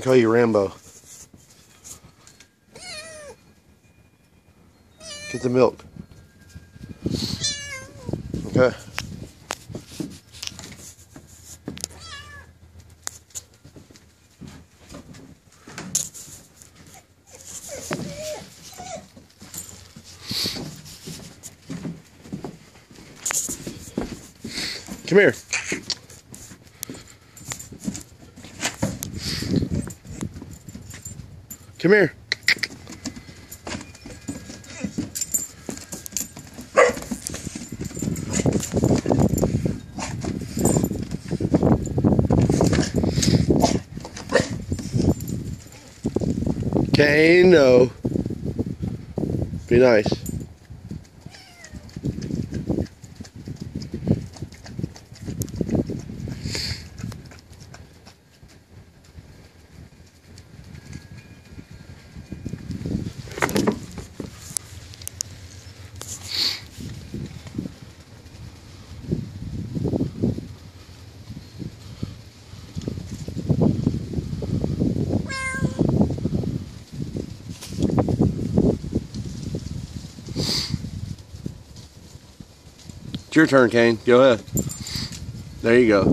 call you Rambo. Get the milk. Okay. Come here. Come here. Okay, no. Be nice. It's your turn, Kane. Go ahead. There you go.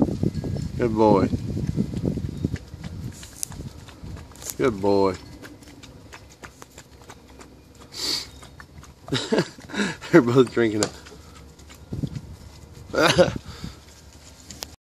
Good boy. Good boy. They're both drinking it.